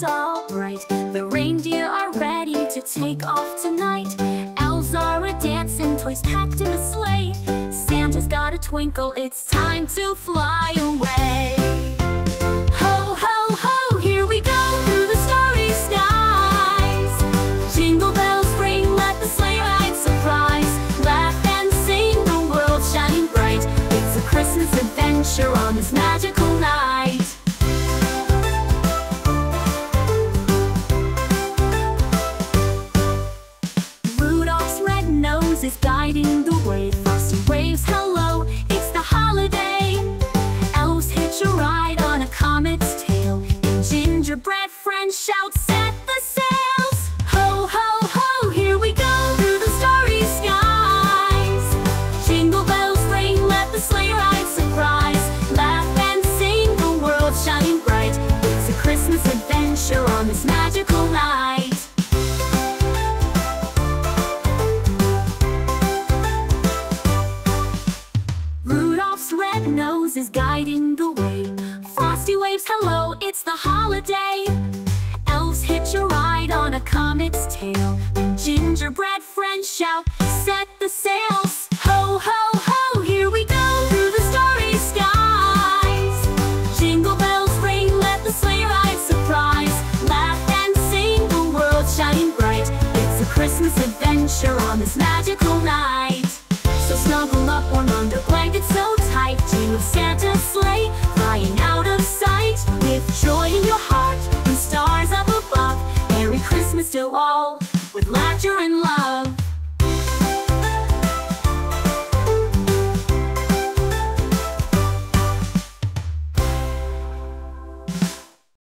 it's all bright. The reindeer are ready to take off tonight. Elves are a dancing, toys packed in a sleigh. Santa's got a twinkle, it's time to fly away. Ho, ho, ho, here we go through the starry skies. Jingle bells ring, let the sleigh ride surprise. Laugh and sing, the world shining bright. It's a Christmas adventure on this magical night. Red is guiding the way. Frosty waves hello, it's the holiday. Elves hitch a ride on a comet's tail. And gingerbread friends shout, set the sails. Ho, ho, ho, here we go through the starry skies. Jingle bells ring, let the sleigh red nose is guiding the way. Frosty waves hello, it's the holiday. Elves hitch a ride on a comet's tail. And gingerbread friends shout, set the sails. Ho, ho, ho, here we go through the starry skies. Jingle bells ring, let the sleigh ride surprise. Laugh and sing, the world shining bright. It's a Christmas adventure on this magical night. With laughter and love.